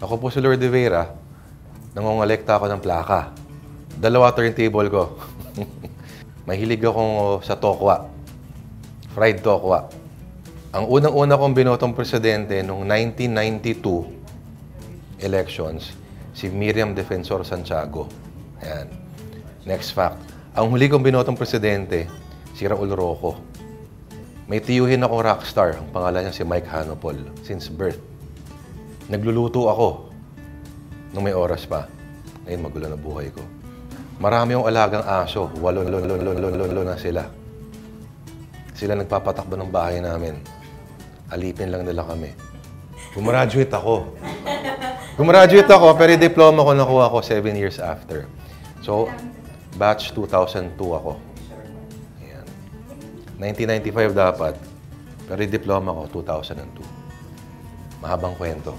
Ako po si Lord de Vera. Nangongolekta ako ng plaka. Dalawa turntable ko. Mahilig ako sa tokwa. Fried tokwa. Ang unang-una kong binotong presidente noong 1992 elections, si Miriam Defensor Santiago. Ayan. Next fact. Ang huli kong binotong presidente, si Raul Roco. May tiyuhin akong rockstar. Ang pangalan niya si Mike Hanopol since birth. Nagluluto ako nung may oras pa. Ngayon magulo na buhay ko. Marami yung alagang aso. Walo, lolo, lolo, lolo, lolo na sila. Sila nagpapatakbo ng bahay namin. Alipin lang nila kami. Gumraduate ako. Gumraduate ako, pero diploma ko nakuha ko seven years after. So, batch 2002 ako. Ayan. 1995 dapat. Pero diploma ko, 2002. Mahabang kwento.